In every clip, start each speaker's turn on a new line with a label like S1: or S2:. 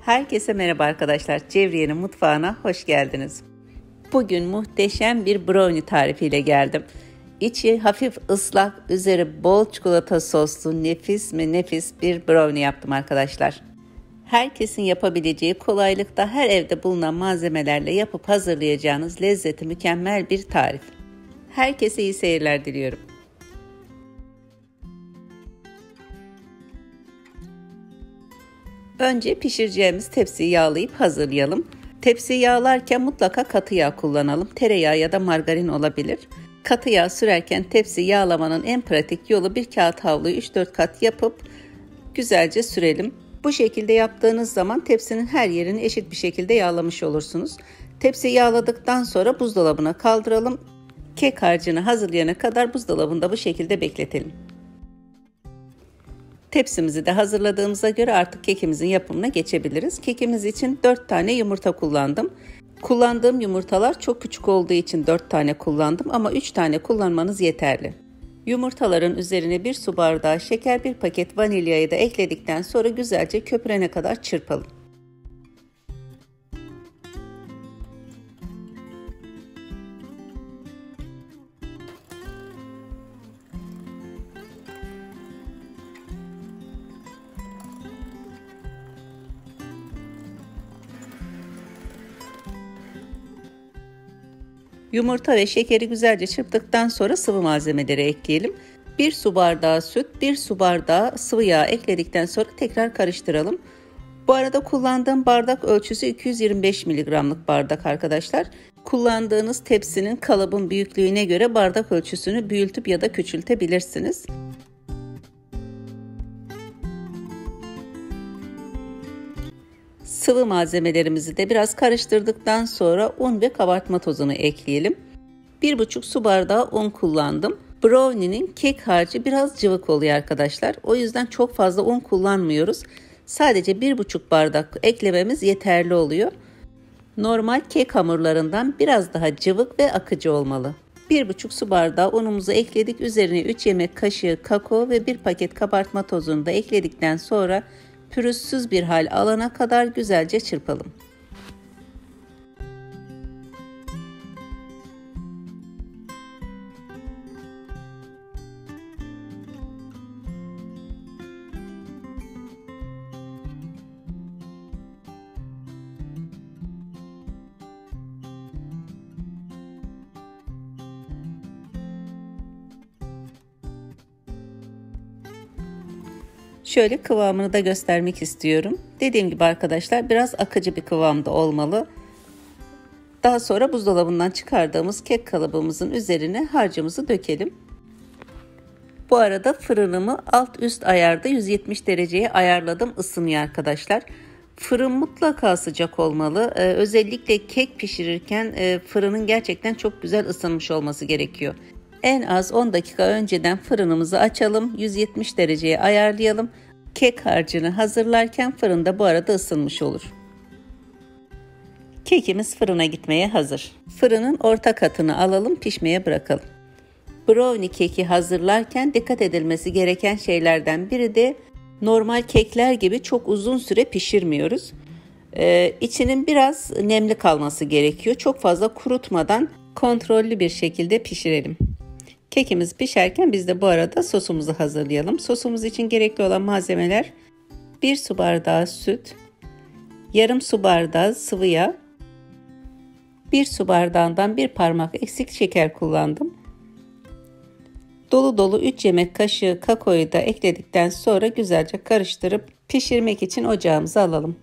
S1: Herkese merhaba arkadaşlar. Cevriye'nin mutfağına hoş geldiniz. Bugün muhteşem bir brownie tarifiyle geldim. İçi hafif ıslak, üzeri bol çikolata soslu nefis mi nefis bir brownie yaptım arkadaşlar. Herkesin yapabileceği kolaylıkta her evde bulunan malzemelerle yapıp hazırlayacağınız lezzeti mükemmel bir tarif. Herkese iyi seyirler diliyorum. Önce pişireceğimiz tepsiyi yağlayıp hazırlayalım. Tepsiyi yağlarken mutlaka katı yağ kullanalım. Tereyağı ya da margarin olabilir. Katı yağ sürerken tepsi yağlamanın en pratik yolu bir kağıt havluyu 3-4 kat yapıp güzelce sürelim. Bu şekilde yaptığınız zaman tepsinin her yerini eşit bir şekilde yağlamış olursunuz. Tepsiyi yağladıktan sonra buzdolabına kaldıralım. Kek harcını hazırlayana kadar buzdolabında bu şekilde bekletelim. Tepsimizi de hazırladığımıza göre artık kekimizin yapımına geçebiliriz. Kekimiz için 4 tane yumurta kullandım. Kullandığım yumurtalar çok küçük olduğu için 4 tane kullandım ama 3 tane kullanmanız yeterli. Yumurtaların üzerine 1 su bardağı şeker, 1 paket vanilyayı da ekledikten sonra güzelce köpürene kadar çırpalım. Yumurta ve şekeri güzelce çırptıktan sonra sıvı malzemeleri ekleyelim. 1 su bardağı süt, 1 su bardağı sıvı yağ ekledikten sonra tekrar karıştıralım. Bu arada kullandığım bardak ölçüsü 225 miligramlık bardak arkadaşlar. Kullandığınız tepsinin kalıbın büyüklüğüne göre bardak ölçüsünü büyütüp ya da küçültebilirsiniz. Sıvı malzemelerimizi de biraz karıştırdıktan sonra un ve kabartma tozunu ekleyelim. 1,5 su bardağı un kullandım. Brownie'nin kek harcı biraz cıvık oluyor arkadaşlar. O yüzden çok fazla un kullanmıyoruz. Sadece 1,5 bardak eklememiz yeterli oluyor. Normal kek hamurlarından biraz daha cıvık ve akıcı olmalı. 1,5 su bardağı unumuzu ekledik. Üzerine 3 yemek kaşığı kakao ve 1 paket kabartma tozunu da ekledikten sonra pürüzsüz bir hal alana kadar güzelce çırpalım. Şöyle kıvamını da göstermek istiyorum. Dediğim gibi arkadaşlar biraz akıcı bir kıvamda olmalı. Daha sonra buzdolabından çıkardığımız kek kalıbımızın üzerine harcımızı dökelim. Bu arada fırınımı alt üst ayarda 170 dereceye ayarladım ısınıyor arkadaşlar. Fırın mutlaka sıcak olmalı. Ee, özellikle kek pişirirken e, fırının gerçekten çok güzel ısınmış olması gerekiyor. En az 10 dakika önceden fırınımızı açalım. 170 dereceye ayarlayalım. Kek harcını hazırlarken fırında bu arada ısınmış olur. Kekimiz fırına gitmeye hazır. Fırının orta katını alalım, pişmeye bırakalım. Brownie keki hazırlarken dikkat edilmesi gereken şeylerden biri de normal kekler gibi çok uzun süre pişirmiyoruz. Ee, içinin biraz nemli kalması gerekiyor. Çok fazla kurutmadan kontrollü bir şekilde pişirelim. Kekimiz pişerken biz de bu arada sosumuzu hazırlayalım. Sosumuz için gerekli olan malzemeler 1 su bardağı süt, yarım su bardağı sıvı yağ, 1 su bardağından bir parmak eksik şeker kullandım. Dolu dolu 3 yemek kaşığı kakaoyu da ekledikten sonra güzelce karıştırıp pişirmek için ocağımıza alalım.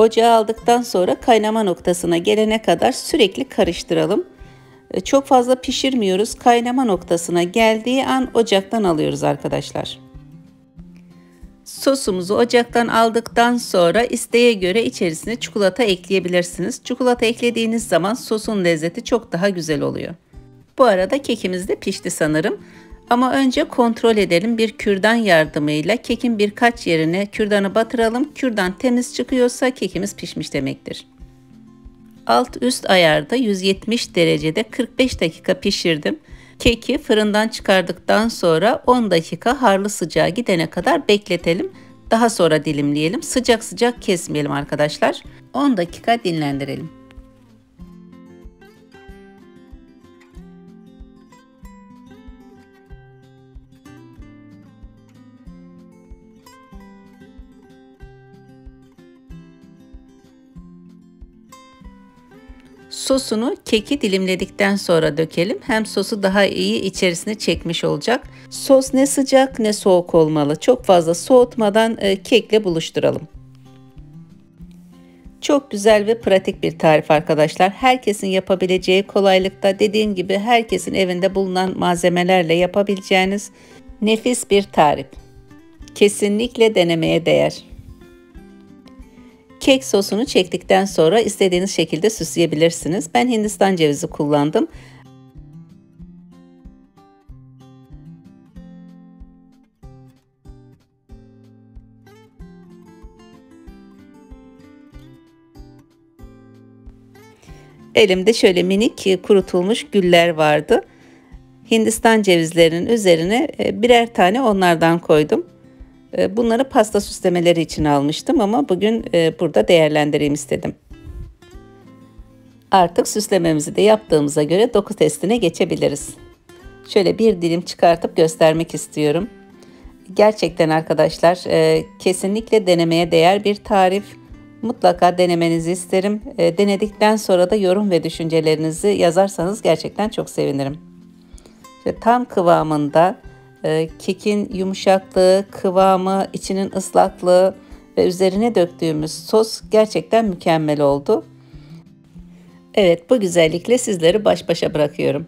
S1: Ocağa aldıktan sonra kaynama noktasına gelene kadar sürekli karıştıralım. E, çok fazla pişirmiyoruz. Kaynama noktasına geldiği an ocaktan alıyoruz arkadaşlar. Sosumuzu ocaktan aldıktan sonra isteğe göre içerisine çikolata ekleyebilirsiniz. Çikolata eklediğiniz zaman sosun lezzeti çok daha güzel oluyor. Bu arada kekimiz de pişti sanırım. Ama önce kontrol edelim bir kürdan yardımıyla kekin birkaç yerine kürdanı batıralım. Kürdan temiz çıkıyorsa kekimiz pişmiş demektir. Alt üst ayarda 170 derecede 45 dakika pişirdim. Keki fırından çıkardıktan sonra 10 dakika harlı sıcağa gidene kadar bekletelim. Daha sonra dilimleyelim. Sıcak sıcak kesmeyelim arkadaşlar. 10 dakika dinlendirelim. Sosunu keki dilimledikten sonra dökelim. Hem sosu daha iyi içerisine çekmiş olacak. Sos ne sıcak ne soğuk olmalı. Çok fazla soğutmadan e, kekle buluşturalım. Çok güzel ve pratik bir tarif arkadaşlar. Herkesin yapabileceği kolaylıkta dediğim gibi herkesin evinde bulunan malzemelerle yapabileceğiniz nefis bir tarif. Kesinlikle denemeye değer. Kek sosunu çektikten sonra istediğiniz şekilde süsleyebilirsiniz. Ben Hindistan cevizi kullandım. Elimde şöyle minik kurutulmuş güller vardı. Hindistan cevizlerinin üzerine e, birer tane onlardan koydum. Ee, bunları pasta süslemeleri için almıştım ama bugün e, burada değerlendireyim istedim. Artık süslememizi de yaptığımıza göre doku testine geçebiliriz. Şöyle bir dilim çıkartıp göstermek istiyorum. Gerçekten arkadaşlar e, kesinlikle denemeye değer bir tarif. Mutlaka denemenizi isterim. E, denedikten sonra da yorum ve düşüncelerinizi yazarsanız gerçekten çok sevinirim. İşte tam kıvamında e, kekin yumuşaklığı, kıvamı, içinin ıslaklığı ve üzerine döktüğümüz sos gerçekten mükemmel oldu. Evet bu güzellikle sizleri baş başa bırakıyorum.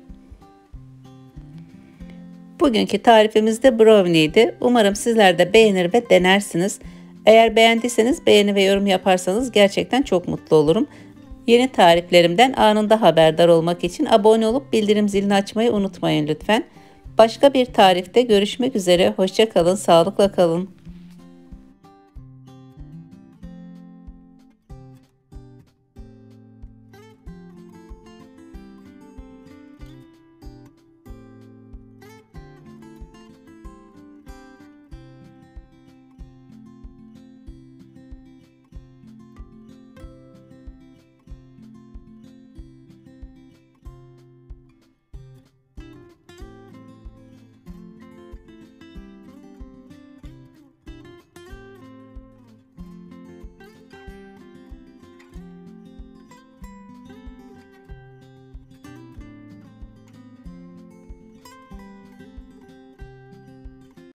S1: Bugünkü tarifimiz de brownie'ydi. Umarım sizler de beğenir ve denersiniz. Eğer beğendiyseniz beğeni ve yorum yaparsanız gerçekten çok mutlu olurum. Yeni tariflerimden anında haberdar olmak için abone olup bildirim zilini açmayı unutmayın lütfen. Başka bir tarifte görüşmek üzere. Hoşçakalın, sağlıkla kalın.